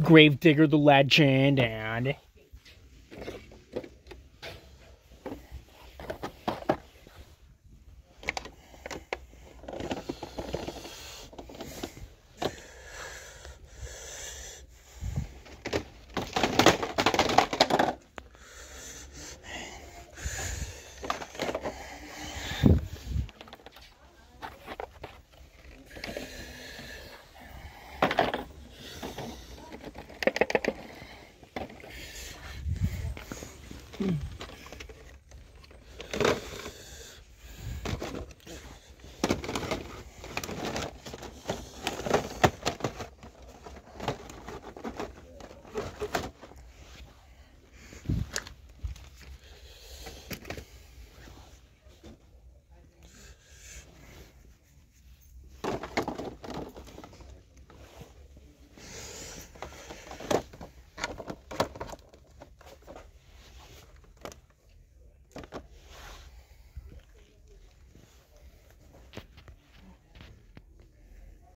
Gravedigger the legend and Hmm.